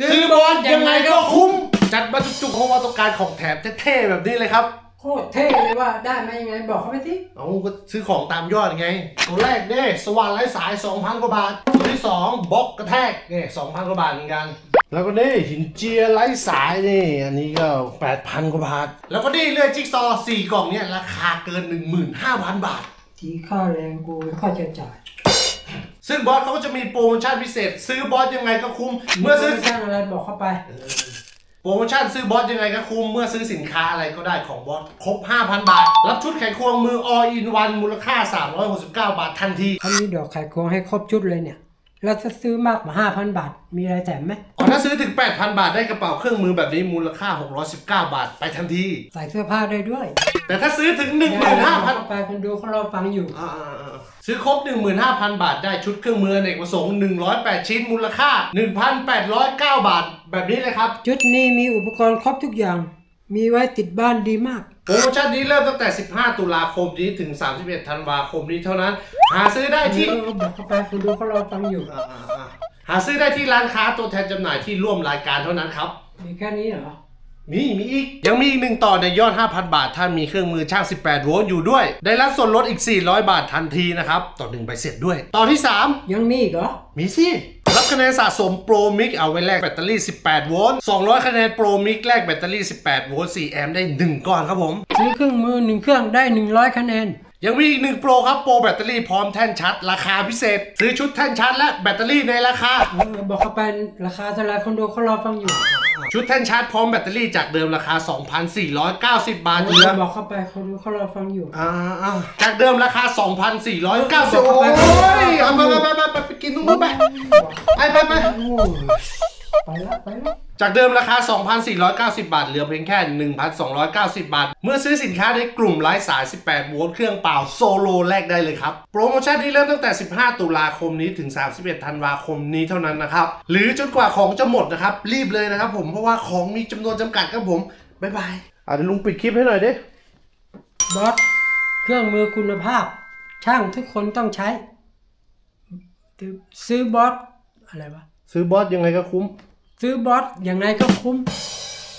ซื้อบอลยังไงก็คุ้ม จัดมาจุกๆเพราะว่าต้องการของแถมเท่ๆแบบนี้เลยครับ โคตรเท่เลยว่าได้มายังไงบอกเขาไปสิเอาก็ซื้อของตามยอดไง ตัวแรกเนี่ยสว่านไร้สาย 2,000 กว่าบาท ตัวที่ 2บล็อกกระแทกเนี่ย2,000 กว่าบาทเหมือนกัน แล้วก็นี่หินเจียไร้สายนี่ อันนี้ก็ 8,000 กว่าบาท แล้วก็นี่เลื่อยจิ๊กซอว์4กล่องเนี่ยราคาเกิน 15,000 บาท ทีค่าแรงกูค่าใช้จ่าย ซึ่งบอสเขาก็จะมีโปรโมชั่นพิเศษ ซื้อบอสยังไงก็คุ้ม เมื่อซื้อ ช่างอะไรบอกเข้าไป โปรโมชั่นซื้อบอสยังไงก็คุ้ม เมื่อซื้อสินค้าอะไรก็ได้ของบอสครบ 5,000 บาท รับชุดไขควงมือ all in one มูลค่า 369 บาททันทีเขามีดอกไข่ควงให้ครบชุดเลยเนี่ย แล้วจะซื้อมากกว่าห้าพันบาท มีอะไรแถมไหมอ๋อถ้าซื้อถึง 8,000 บาทได้กระเป๋าเครื่องมือแบบนี้มูลค่า 619 บาทไปทันที ใส่เสื้อผ้าได้ด้วย แต่ถ้าซื้อถึง 15,000เข้าไปคนดูเขารอฟังอยู่อ่าๆๆซื้อครบ 15,000 บาทได้ชุดเครื่องมืออเนกประสงค์ 108 ชิ้นมูลค่า 1,809 บาท แบบนี้เลยครับ ชุดนี้มีอุปกรณ์ครบทุกอย่าง มีไว้ติดบ้านดีมาก โปรโมชั่นนี้เริ่มตั้งแต่ 15 ตุลาคมนี้ถึง 31 ธันวาคมนี้เท่านั้น หาซื้อได้ที่เออบอกเข้าไปคนดูเขารอฟังอยู่อ่าๆๆหาซื้อได้ที่ร้านค้าตัวแทนจำหน่ายที่ร่วมรายการเท่านั้นครับ มีแค่นี้เหรอ มีมีอีก ยังมีอีกหนึ่งต่อในยอด 5,000 บาทถ้ามีเครื่องมือช่าง 18 โวลต์อยู่ด้วย ได้รับส่วนลดอีก 400 บาททันทีนะครับ ต่อหนึ่งใบเสร็จด้วย ต่อที่ยังมีอีกเหรอ3มีสิครับ คะแนนสะสมโปรมิกเอาไว้แลกแบตเตอรี่ 18 โวลต์ 200 คะแนนโปรมิกแลกแบตเตอรี่ 18 โวลต์ 4 แอมป์ได้ 1 ก้อนครับผม ซื้อเครื่องมือหนึ่งเครื่องได้หนึ่งร้อยคะแนนยังมีอีกหนึ่งโปรครับโปรแบตเตอรี่พร้อมแท่นชาร์จราคาพิเศษ ซื้อชุดแท่นชาร์จและแบตเตอรี่ในราคาเออบอกเข้าไปราคาเท่าไหรคนดูเขารอฟังอยู่ ชุดแท่นชาร์จพร้อมแบตเตอรี่จากเดิมราคา 2,490 บาทเหลือบอกเข้าไปคนดูเขารอฟังอยู่อ่าๆจากเดิมราคา 2,490โอ้ยเอาไปไปไปไปไปกินตรงนู้นไปไปไปไปโอ้ยไปละไปละ จากเดิมราคา 2,490 บาท เหลือเพียงแค่ 1,290 บาท เมื่อซื้อสินค้าในกลุ่มไร้สาย 18 โวลต์เครื่องเปล่าโซโลกได้เลยครับ โปรโมชั่นที่เริ่มตั้งแต่ 15 ตุลาคมนี้ถึง 31 ธันวาคมนี้เท่านั้นนะครับ หรือจนกว่าของจะหมดนะครับ รีบเลยนะครับผม เพราะว่าของมีจำนวนจำกัดครับผม บ๊ายบายอะเดี๋ยวลุงปิดคลิปให้หน่อยดิ บอส เครื่องมือคุณภาพ ช่างทุกคนต้องใช้ ซื้อบอสอะไรวะ ซื้อบอสยังไงก็คุ้ม ซื้อบอสอย่างไรก็คุ้ม